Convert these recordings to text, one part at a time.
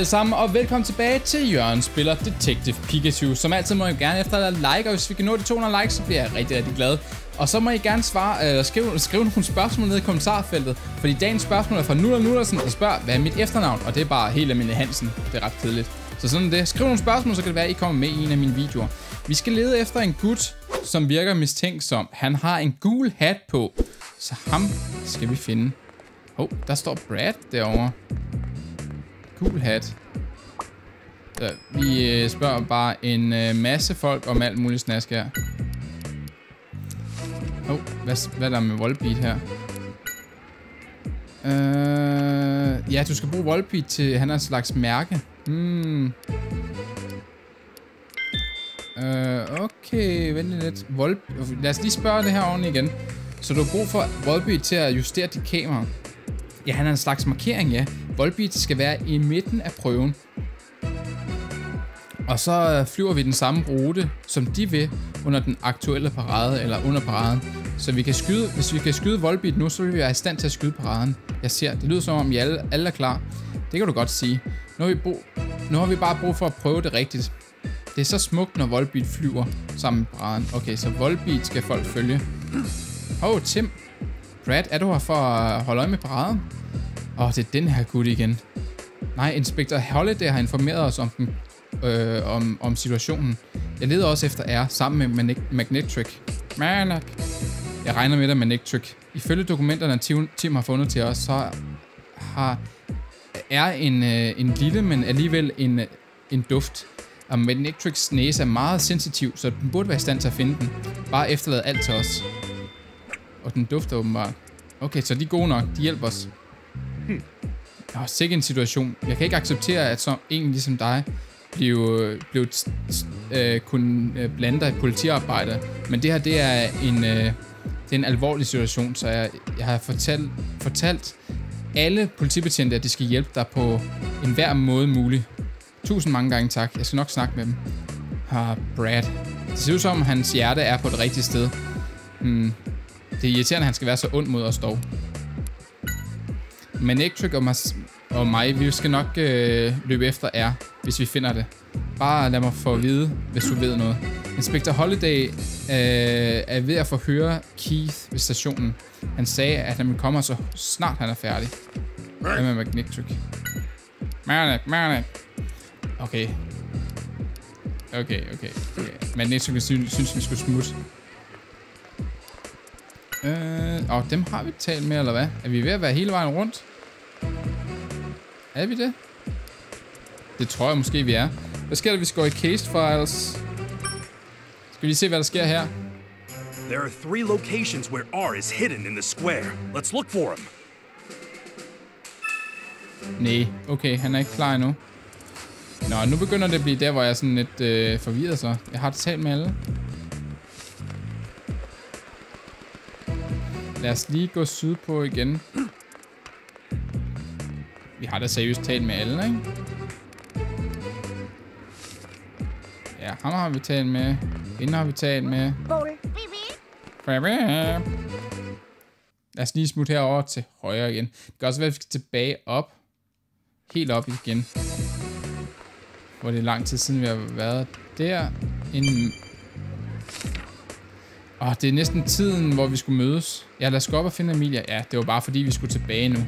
alle sammen, og velkommen tilbage til Jørgen Spiller Detective Pikachu. Som altid må I gerne efter at like, og hvis vi kan nå de 200 likes, så bliver jeg rigtig, rigtig glad. Og så må I gerne svare, øh, skrive, skrive nogle spørgsmål ned i kommentarfeltet, fordi dagens spørgsmål er fra Nuller Nullersen, der spørger, hvad er mit efternavn? Og det er bare helt almindelig Hansen. Det er ret kedeligt. Så sådan det. Skriv nogle spørgsmål, så kan det være, at I kommer med i en af mine videoer. Vi skal lede efter en gut, som virker mistænksom. Han har en gul hat på, så ham skal vi finde. Hov, oh, der står Brad derovre. Cool hat. Så vi øh, spørger bare en øh, masse folk om alt muligt snask her. Åh, oh, hvad, hvad er der med Volbeat her? Øh, ja, du skal bruge Volbeat til, han er en slags mærke. Hmm. Øh, okay, vent lidt. Volbeat. Lad os lige spørge det her oven igen. Så du har brug for Volbeat til at justere dit kamera. Ja, han er en slags markering, ja. Volbeat skal være i midten af prøven. Og så øh, flyver vi den samme rute, som de vil under den aktuelle parade, eller under paraden. Så vi kan skyde, hvis vi kan skyde Volbeat nu, så vil vi være i stand til at skyde paraden. Jeg ser, det lyder som om, I alle, alle er klar. Det kan du godt sige. Nu har, vi brug, nu har vi bare brug for at prøve det rigtigt. Det er så smukt, når Volbeat flyver sammen med paraden. Okay, så Volbeat skal folk følge. Åh, oh, Tim. Brad, er du her for at holde øje med paraden? Åh, oh, det er den her gut igen. Nej, Inspektor Holiday har informeret os om, den, øh, om, om situationen. Jeg leder også efter R sammen med Magnetric. Manak. Jeg regner med dig, Magnetric. Ifølge dokumenterne, Tim, har fundet til os, så har er en, øh, en lille, men alligevel en, øh, en duft. Og Magnetrics næse er meget sensitiv, så den burde være i stand til at finde den. Bare efterlad alt til os. Og den dufter åbenbart. Okay, så de er gode nok. De hjælper os. Hmm. Nå, sikke en situation. Jeg kan ikke acceptere, at så en ligesom dig blev, blev øh, kun øh, blande dig i politiarbejde. Men det her, det er en, øh, det er en alvorlig situation, så jeg, jeg har fortalt, fortalt alle politibetjente, at de skal hjælpe dig på en hver måde mulig. Tusind mange gange tak. Jeg skal nok snakke med dem. Ah, Brad. Det ser ud som, hans hjerte er på det rigtige sted. Hmm. Det er irriterende, at han skal være så ond mod os dog. Men Electric og, mig, og mig, vi skal nok øh, løbe efter R, hvis vi finder det. Bare lad mig få at vide, hvis du ved noget. Inspektor Holiday øh, er ved at få høre Keith ved stationen. Han sagde, at han vil komme, så snart han er færdig. Hvad med Magnetic? Magnetic, Magnetic. Okay. Okay, okay. okay. Magnetic synes, synes, vi skulle smutte. Øh, og dem har vi talt med, eller hvad? Er vi ved at være hele vejen rundt? Er vi det? Det tror jeg måske, vi er. Hvad sker der, hvis vi går i case files? Skal vi lige se, hvad der sker her? There are three locations where R is hidden in the square. Let's look for him. Nej, okay, han er ikke klar endnu. Nå, nu begynder det at blive der, hvor jeg er sådan lidt øh, forvirret så. Jeg har talt med alle. Lad os lige gå sydpå igen. Vi har da seriøst talt med alle, ikke? Ja, ham har vi talt med. Hende har vi talt med. Lad os lige smutte herover til højre igen. Det kan også være, at vi skal tilbage op. Helt op igen. Hvor det er lang tid siden, vi har været der. En... Åh, det er næsten tiden, hvor vi skulle mødes. Ja, lad os gå op og finde Emilia. Ja, det var bare fordi, vi skulle tilbage nu.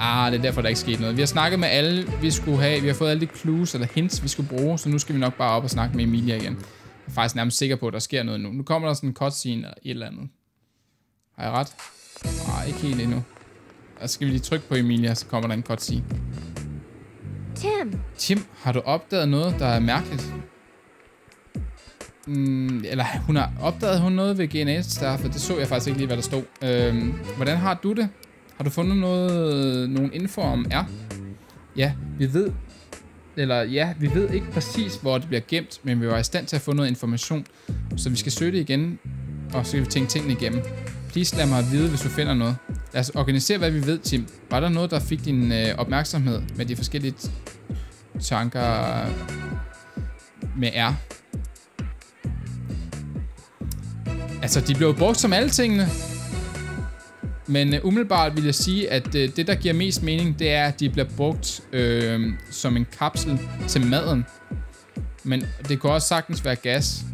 Ah, det er derfor, der ikke skete noget. Vi har snakket med alle, vi skulle have. Vi har fået alle de clues eller hints, vi skulle bruge. Så nu skal vi nok bare op og snakke med Emilia igen. Jeg er faktisk nærmest sikker på, at der sker noget nu. Nu kommer der sådan en cutscene eller et eller andet. Har jeg ret? Nej, ikke helt endnu. Så skal vi lige trykke på Emilia, så kommer der en cutscene. Tim. Tim, har du opdaget noget, der er mærkeligt? Mm, eller hun har opdaget hun noget ved GNS der, for det så jeg faktisk ikke lige, hvad der stod. Øhm, hvordan har du det? Har du fundet noget, nogen info om R? Ja, vi ved, eller ja, vi ved ikke præcis, hvor det bliver gemt, men vi var i stand til at få noget information, så vi skal søge det igen, og så skal vi tænke tingene igennem. Please lad mig vide, hvis du finder noget. Lad os organisere, hvad vi ved, Tim. Var der noget, der fik din øh, opmærksomhed med de forskellige tanker med R? Altså, de blev brugt som alle tingene. Men uh, umiddelbart vil jeg sige, at uh, det, der giver mest mening, det er, at de bliver brugt øh, som en kapsel til maden. Men det kunne også sagtens være gas.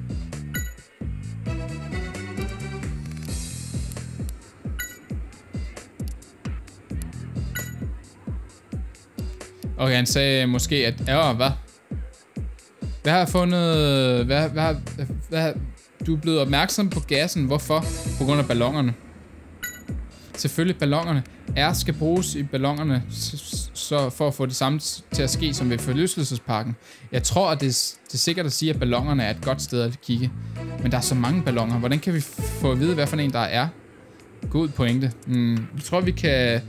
Okay, han sagde måske, at... Ja, hvad? Hvad har jeg fundet... Hvad, hvad, hvad, hvad, du er blevet opmærksom på gassen. Hvorfor? På grund af ballongerne. Selvfølgelig ballongerne. R skal bruges i ballongerne så for at få det samme til at ske som ved forlystelsesparken. Jeg tror, at det, det er sikkert at sige, at ballongerne er et godt sted at kigge. Men der er så mange ballonger. Hvordan kan vi få at vide, hvad for en der er? God pointe. Mm, jeg tror, vi kan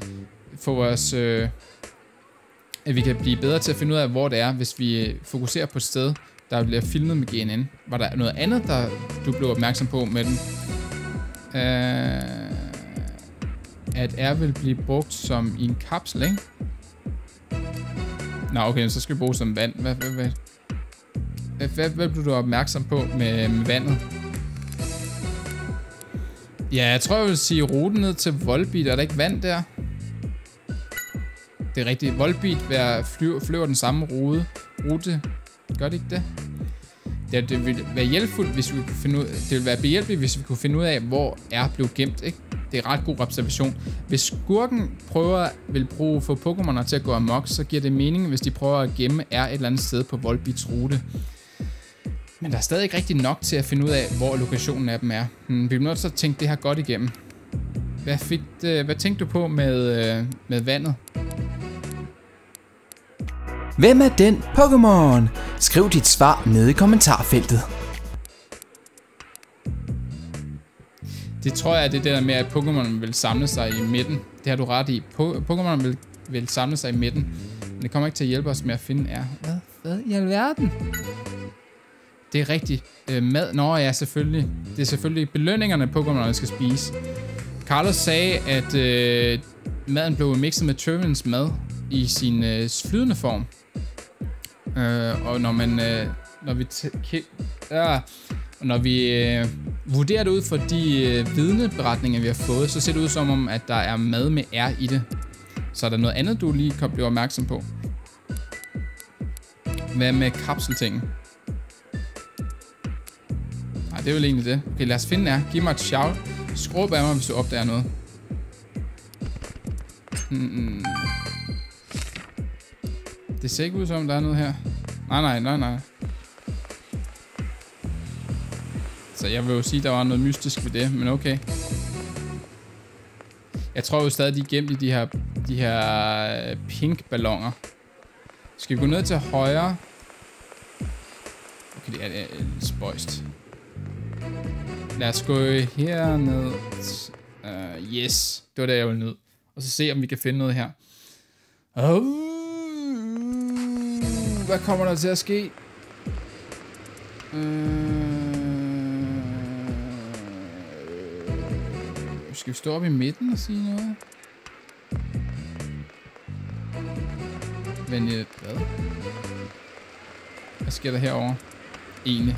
få vores... Øh, at vi kan blive bedre til at finde ud af, hvor det er, hvis vi øh, fokuserer på et sted, der bliver filmet med GNN. Var der noget andet, der du blev opmærksom på med den? Uh, at R vil blive brugt som i en kapsel, ikke? Nå, okay, så skal vi bruge som vand. Hvad, hvad, hvad, hvad, hvad, hvad blev du opmærksom på med, med vandet? Ja, jeg tror, jeg vil sige ruten ned til Volbeat. Er der ikke vand der? Det er rigtigt. Volbeat flyver, flyver den samme rute. rute. Gør det ikke det? Det, det ville være hjælpfuldt, hvis vi kunne finde ud, det ville være behjælpeligt, hvis vi kunne finde ud af, hvor er blevet gemt, ikke? Det er ret god observation. Hvis skurken prøver, vil bruge få Pokémoner til at gå amok, så giver det mening, hvis de prøver at gemme er et eller andet sted på Volbeats rute. Men der er stadig ikke rigtig nok til at finde ud af, hvor lokationen af dem er. Hmm, vi bliver nødt til at tænke det her godt igennem. Hvad, fik det, hvad tænkte du på med, øh, med vandet? Hvem er den Pokémon? Skriv dit svar nede i kommentarfeltet. Det tror jeg, det er det der med, at Pokémon vil samle sig i midten. Det har du ret i. Pokémon vil, vil samle sig i midten. Men det kommer ikke til at hjælpe os med at finde er. Hvad? Hvad i alverden? Det er rigtigt. Øh, mad? Nå ja, selvfølgelig. Det er selvfølgelig belønningerne, Pokémon skal spise. Carlos sagde, at øh, maden blev mixet med Trevins mad i sin øh, flydende form. Øh, og når man... Øh, når vi... Ja, og når vi øh, vurderer det ud fra de øh, vidneberetninger, vi har fået, så ser det ud som om, at der er mad med R i det. Så er der noget andet, du lige kan blive opmærksom på. Hvad med kapseltingen? Nej, det er vel egentlig det. Okay, lad os finde R. Giv mig et shout. Skråb af mig, hvis du opdager noget. Mm -mm. Det ser ikke ud som, der er noget her. Nej, nej, nej, nej. Så jeg vil jo sige, der var noget mystisk ved det, men okay. Jeg tror jo stadig, de er gemt i de her, de her øh, pink ballonger. Skal vi gå ned til højre? Okay, det er, det er øh, lidt spøjst. Lad os gå herned. Uh, yes, det var der, jeg ville ned. Og så se, om vi kan finde noget her. Oh hvad kommer der til at ske? Øh... Skal vi stå op i midten og sige noget? Vælge hvad? Hvad sker der herover? Egentlig.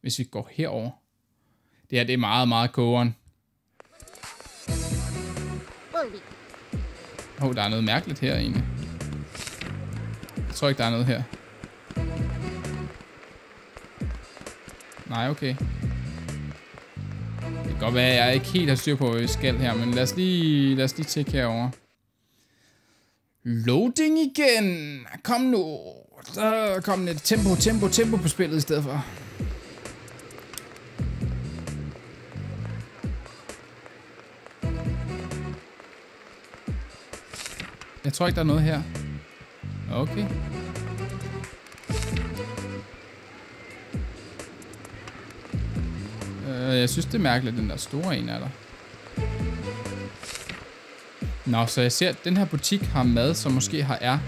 Hvis vi går herover. Det her, det er meget, meget kogeren. Åh, oh, der er noget mærkeligt her egentlig tror ikke, der er noget her. Nej, okay. Det kan godt være, at jeg ikke helt har styr på, hvad vi skal her, men lad os lige, lad os lige tjekke herover. Loading igen! Kom nu! Så kom lidt tempo, tempo, tempo på spillet i stedet for. Jeg tror ikke, der er noget her. Okay. Uh, jeg synes, det er mærkeligt, at den der store en er der. Nå, så jeg ser, at den her butik har mad, som måske har R.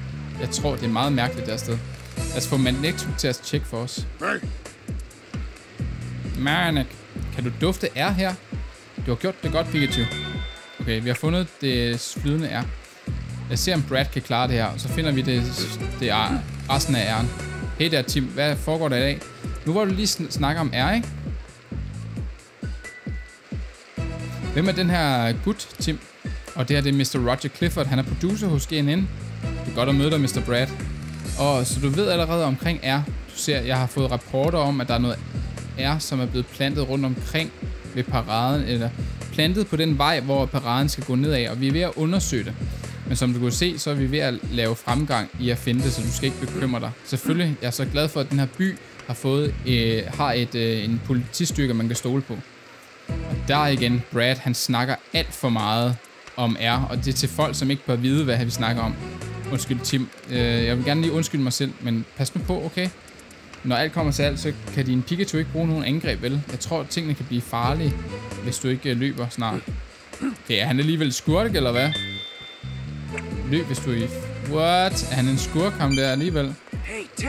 Jeg tror, det er meget mærkeligt der sted. Lad os få Manek til at tjekke for os. Manek, kan du dufte R her? Du har gjort det godt, Pikachu. Okay, vi har fundet det flydende R. Jeg ser, om Brad kan klare det her, og så finder vi det, det er resten af æren. Hey der, Tim. Hvad foregår der i dag? Nu var du lige sn snakker om R, ikke? Hvem er den her gut, Tim? Og det her det er Mr. Roger Clifford. Han er producer hos GNN. Det er godt at møde dig, Mr. Brad. Og så du ved allerede omkring R. Du ser, jeg har fået rapporter om, at der er noget R, som er blevet plantet rundt omkring ved paraden, eller plantet på den vej, hvor paraden skal gå nedad, og vi er ved at undersøge det. Men som du kan se, så er vi ved at lave fremgang i at finde det, så du skal ikke bekymre dig. Selvfølgelig, jeg er så glad for, at den her by har fået øh, har et, øh, en politistyrke, man kan stole på. Og der igen, Brad, han snakker alt for meget om R, og det er til folk, som ikke bør vide, hvad vi snakker om. Undskyld, Tim. Øh, jeg vil gerne lige undskylde mig selv, men pas nu på, okay? Når alt kommer til alt, så kan din Pikachu ikke bruge nogen angreb, vel? Jeg tror, at tingene kan blive farlige, hvis du ikke øh, løber snart. Okay, er han alligevel skurk, eller hvad? Løb, hvis du er i... What? Er han en skurk, ham der alligevel? Hey, Tim!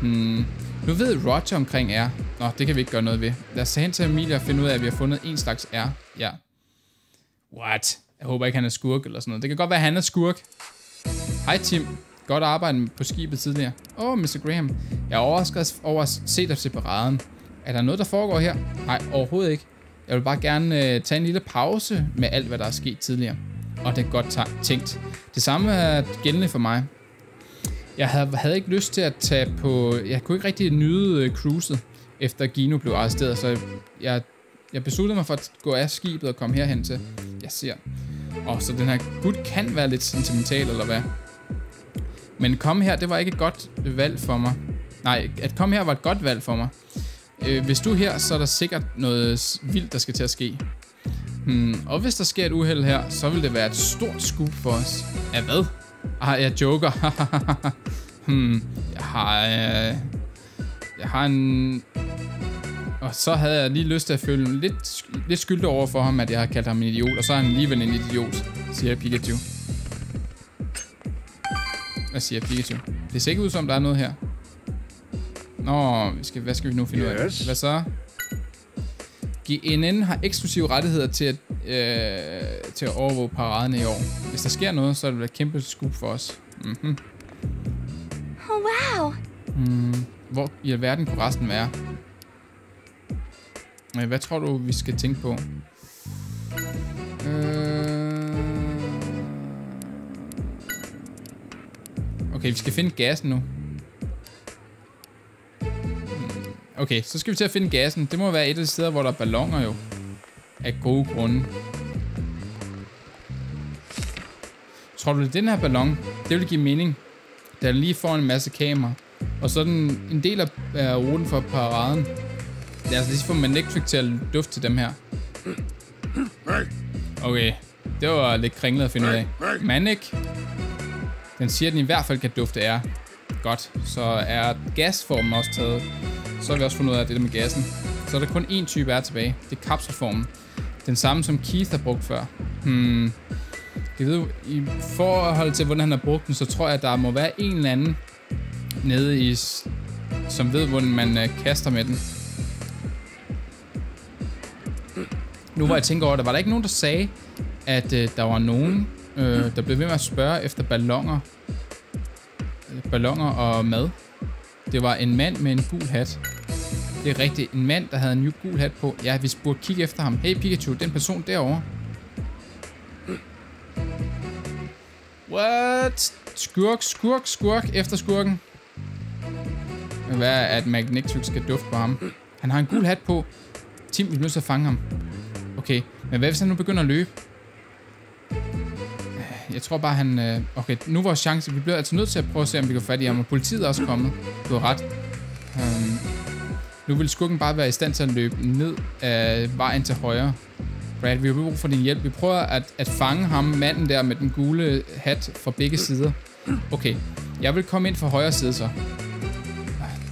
Hmm. Nu ved Roger omkring R. Nå, det kan vi ikke gøre noget ved. Lad os tage hen til Emilia og finde ud af, at vi har fundet en slags R. Ja. What? Jeg håber ikke, han er skurk eller sådan noget. Det kan godt være, at han er skurk. Hej Tim. Godt arbejde på skibet tidligere. Åh, oh, Mr. Graham. Jeg er overrasket over at se dig til paraden. Er der noget, der foregår her? Nej, overhovedet ikke. Jeg vil bare gerne øh, tage en lille pause med alt, hvad der er sket tidligere. Og det er godt tænkt. Det samme er gældende for mig. Jeg havde, havde ikke lyst til at tage på... Jeg kunne ikke rigtig nyde øh, cruiset, efter Gino blev arresteret, så jeg, jeg besluttede mig for at gå af skibet og komme herhen til. Jeg ser. Og så den her gut kan være lidt sentimental, eller hvad? Men komme her, det var ikke et godt valg for mig. Nej, at komme her var et godt valg for mig. Øh, hvis du er her, så er der sikkert noget vildt, der skal til at ske. Hmm, og hvis der sker et uheld her, så vil det være et stort skub for os. Af hvad? Ah, jeg joker. hmm, jeg har... Øh, jeg har en... Og så havde jeg lige lyst til at føle lidt, lidt skyldig over for ham, at jeg har kaldt ham en idiot. Og så er han alligevel en idiot, siger Pikachu. Hvad siger Pikachu? Det ser ikke ud som, der er noget her. Nå, vi skal, hvad skal vi nu finde yes. ud af? Hvad så? GNN har eksklusive rettigheder til at, øh, til at overvåge paraden i år. Hvis der sker noget, så er det et kæmpe skub for os. Mm-hmm. Oh, wow. Mm, hvor i alverden kunne resten være? Hvad tror du, vi skal tænke på? Øh... Okay, vi skal finde gassen nu. Okay, så skal vi til at finde gassen. Det må være et af de steder, hvor der er ballonger jo. Af gode grunde. Tror du, det er den her ballon? Det vil give mening. Da den lige får en masse kamera. Og så er den en del af ruten for paraden. Det er altså lige for Manectric til at dufte til dem her. Okay, det var lidt kringlet at finde ud af. Manic. Den siger, at den i hvert fald kan dufte er. Godt, så er gasformen også taget. Så har vi også fundet ud af det der med gassen. Så er der kun én type er tilbage. Det er kapselformen. Den samme som Keith har brugt før. Hmm. Jeg ved, i forhold til, hvordan han har brugt den, så tror jeg, at der må være en eller anden nede i, som ved, hvordan man øh, kaster med den. Nu var jeg tænker over det, var der ikke nogen, der sagde, at øh, der var nogen, øh, der blev ved med at spørge efter ballonger, ballonger og mad. Det var en mand med en gul hat. Det er rigtigt. En mand, der havde en ny gul hat på. Ja, vi burde kigge efter ham. Hey Pikachu, den person derovre. What? Skurk, skurk, skurk efter skurken. Hvad er, at Magnetic skal dufte på ham? Han har en gul hat på. Tim, vi er nødt til at fange ham. Okay, men hvad hvis han nu begynder at løbe? Jeg tror bare, han... Øh, okay, nu er vores chance. Vi bliver altså nødt til at prøve at se, om vi kan få fat i ham. Og politiet er også kommet. Du har ret. Um, nu vil skurken bare være i stand til at løbe ned af vejen til højre. Brad, vi har brug for din hjælp. Vi prøver at, at fange ham, manden der med den gule hat fra begge sider. Okay, jeg vil komme ind fra højre side så.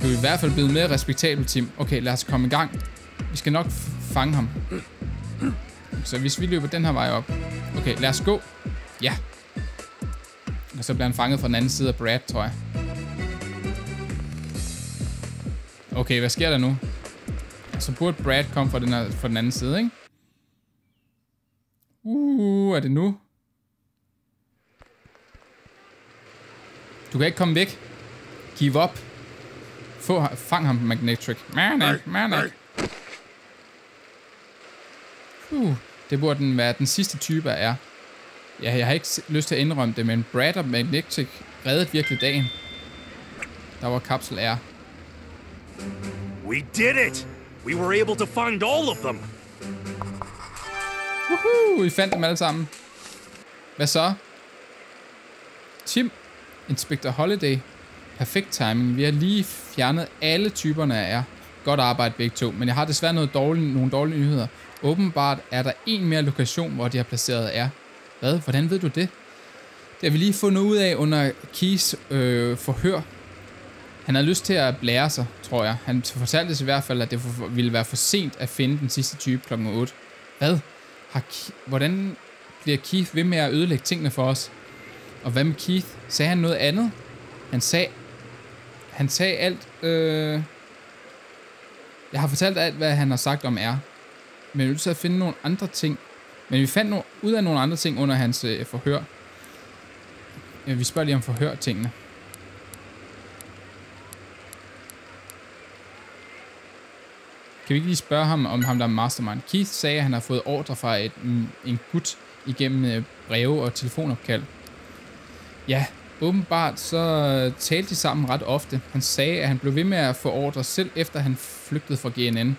Du er i hvert fald blevet mere respektabel, Tim. Okay, lad os komme i gang. Vi skal nok fange ham. Så hvis vi løber den her vej op. Okay, lad os gå. Ja. Og så bliver han fanget fra den anden side af Brad, tror jeg. Okay, hvad sker der nu? Så burde Brad komme fra den, her, fra den anden side, ikke? Uh, er det nu? Du kan ikke komme væk. Give up. Få, fang ham, Magnetric. Manic, Manic. Uh, Det burde den være den sidste type af R. Ja, jeg har ikke lyst til at indrømme det, men Brad og Magnetic reddede virkelig dagen. Der var kapsel R. We did it! We were able to find all of them! Woohoo! Vi fandt dem alle sammen. Hvad så? Tim, Inspector Holiday. Perfekt timing. Vi har lige fjernet alle typerne af jer. Godt arbejde begge to, men jeg har desværre noget dårlige, nogle dårlige nyheder. Åbenbart er der en mere lokation, hvor de har placeret er. Hvad? Hvordan ved du det? Det har vi lige fundet ud af under Keys øh, forhør. Han har lyst til at blære sig, tror jeg. Han fortalte sig i hvert fald, at det ville være for sent at finde den sidste type kl. 8. Hvad? Har Ke- hvordan bliver Keith ved med at ødelægge tingene for os? Og hvad med Keith? Sagde han noget andet? Han sagde... Han sagde alt... Øh... Jeg har fortalt alt, hvad han har sagt om R. Men vi er til at finde nogle andre ting. Men vi fandt no- ud af nogle andre ting under hans øh, forhør. Ja, vi spørger lige om forhørtingene. Kan vi ikke lige spørge ham om ham, der er mastermind? Keith sagde, at han har fået ordre fra et, mm, en gut igennem øh, breve og telefonopkald. Ja, åbenbart så øh, talte de sammen ret ofte. Han sagde, at han blev ved med at få ordre selv efter han flygtede fra GNN.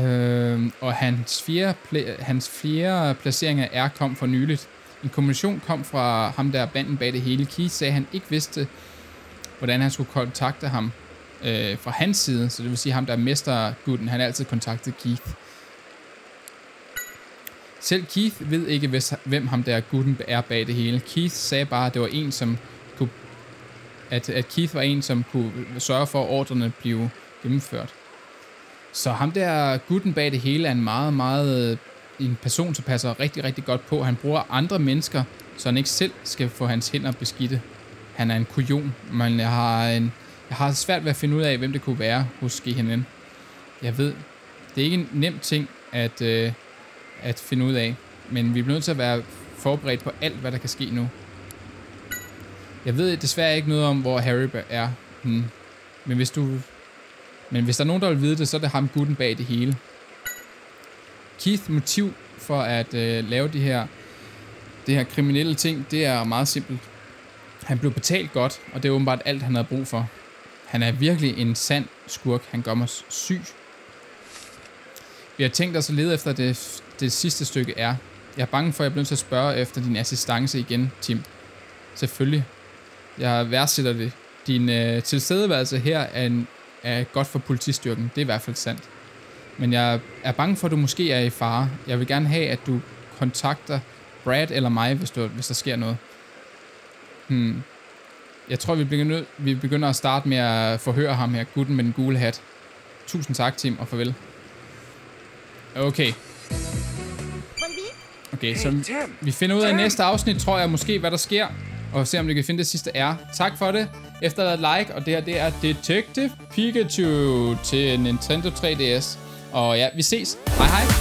Øh, og hans fjerde, pla- hans fjerde placering af R kom for nyligt. En kommission kom fra ham der banden bag det hele. Keith sagde, at han ikke vidste, hvordan han skulle kontakte ham øh, fra hans side. Så det vil sige ham, der er mestergutten. Han har altid kontaktet Keith. Selv Keith ved ikke, hvis- hvem ham der gutten er bag det hele. Keith sagde bare, at det var en, som kunne... At, at Keith var en, som kunne sørge for, at ordrene blev gennemført. Så ham der gutten bag det hele er en meget, meget øh, en person, som passer rigtig, rigtig godt på. Han bruger andre mennesker, så han ikke selv skal få hans hænder beskidte. Han er en kujon, men har, en, jeg har svært ved at finde ud af, hvem det kunne være hos GNN. Jeg ved, det er ikke en nem ting at, øh, at finde ud af, men vi bliver nødt til at være forberedt på alt, hvad der kan ske nu. Jeg ved desværre ikke noget om, hvor Harry er. Hmm. Men hvis du men hvis der er nogen, der vil vide det, så er det ham gutten bag det hele. Keith motiv for at øh, lave de her, det her kriminelle ting, det er meget simpelt. Han blev betalt godt, og det er åbenbart alt, han havde brug for. Han er virkelig en sand skurk. Han gør mig syg. Vi har tænkt os at lede efter det, det sidste stykke er. Jeg er bange for, at jeg bliver nødt til at spørge efter din assistance igen, Tim. Selvfølgelig. Jeg værdsætter det. Din øh, tilstedeværelse her er, en, er godt for politistyrken. Det er i hvert fald sandt. Men jeg er bange for, at du måske er i fare. Jeg vil gerne have, at du kontakter Brad eller mig, hvis, du, hvis der sker noget. Hmm. Jeg tror, vi begynder, vi begynder at starte med at forhøre ham her, gutten med den gule hat. Tusind tak, Tim, og farvel. Okay. Okay, så vi finder ud af i næste afsnit, tror jeg måske, hvad der sker. Og se, om vi kan finde det sidste R. Tak for det. Efterlad et like, og det her, det er Detective Pikachu til Nintendo 3DS. Og ja, vi ses. Hej!